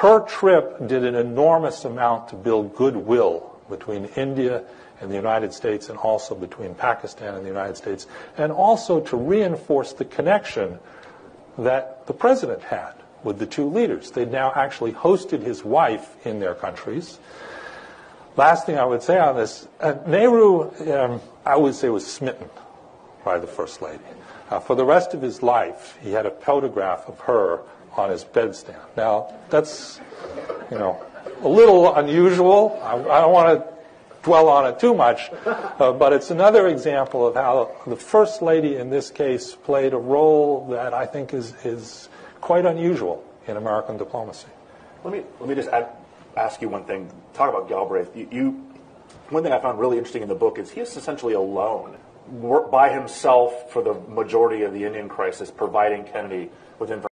her trip did an enormous amount to build goodwill between India and the United States and also between Pakistan and the United States, and also to reinforce the connection that the president had with the two leaders. They'd now actually hosted his wife in their countries. Last thing I would say on this uh, Nehru, um, I would say, was smitten by the First Lady. Uh, for the rest of his life, he had a photograph of her on his bedstand. Now, that's, you know, a little unusual. I, I don't want to dwell on it too much, uh, but it's another example of how the First Lady in this case played a role that I think is, is quite unusual in American diplomacy. Let me, let me just add, ask you one thing. Talk about Galbraith. You, you, one thing I found really interesting in the book is he is essentially alone, by himself for the majority of the Indian crisis, providing Kennedy with information.